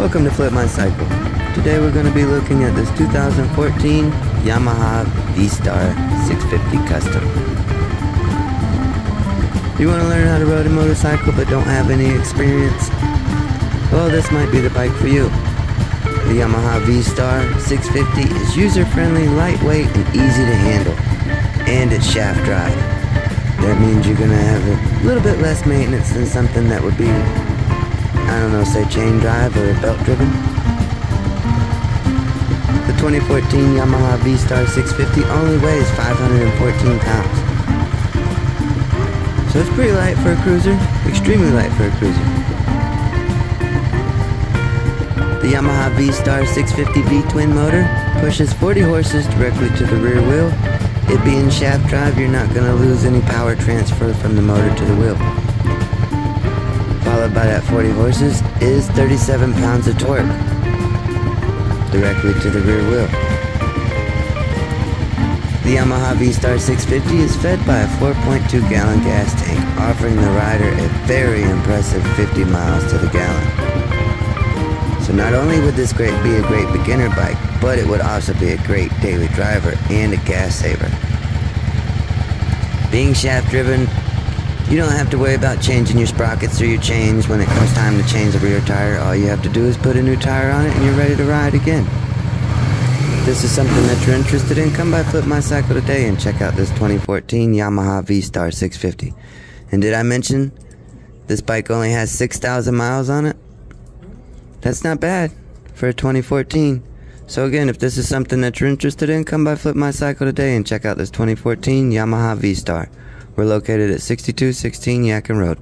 Welcome to Flip My Cycle. Today we're going to be looking at this 2014 Yamaha V-Star 650 Custom. You want to learn how to ride a motorcycle but don't have any experience? Well, this might be the bike for you. The Yamaha V-Star 650 is user-friendly, lightweight, and easy to handle. And it's shaft drive. That means you're going to have a little bit less maintenance than something that would be I don't know, say chain drive or belt driven. The 2014 Yamaha V-Star 650 only weighs 514 pounds. So it's pretty light for a cruiser, extremely light for a cruiser. The Yamaha V-Star 650 V-twin motor pushes 40 horses directly to the rear wheel. It being shaft drive, you're not going to lose any power transfer from the motor to the wheel followed by that 40 horses, is 37 pounds of torque directly to the rear wheel. The Yamaha V-Star 650 is fed by a 4.2 gallon gas tank, offering the rider a very impressive 50 miles to the gallon. So not only would this great be a great beginner bike, but it would also be a great daily driver and a gas saver. Being shaft driven, you don't have to worry about changing your sprockets or your chains when it comes time to change the rear tire. All you have to do is put a new tire on it and you're ready to ride again. If this is something that you're interested in, come by Flip My Cycle today and check out this 2014 Yamaha V-Star 650. And did I mention this bike only has 6,000 miles on it? That's not bad for a 2014. So again, if this is something that you're interested in, come by Flip My Cycle today and check out this 2014 Yamaha V-Star. We're located at 6216 Yadkin Road.